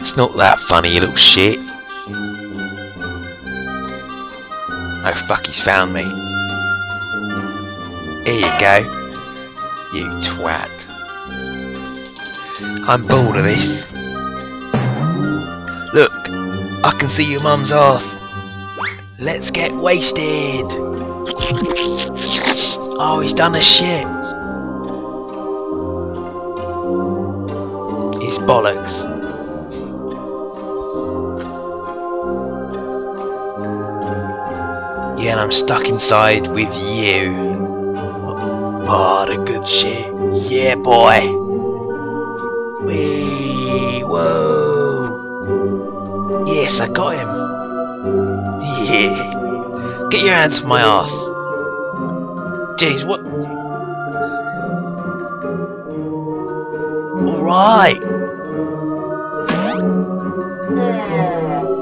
It's not that funny, you little shit. Oh fuck, he's found me. Here you go. You twat. I'm bored of this. Look, I can see your mum's ass. Let's get wasted. Oh, he's done a shit. He's bollocks. Yeah, and I'm stuck inside with you. What a good shit. Yeah, boy. Wee, whoa. Yes, I got him. Yeah. Get your hands from my ass. Jeez, what? Alright. Hmm.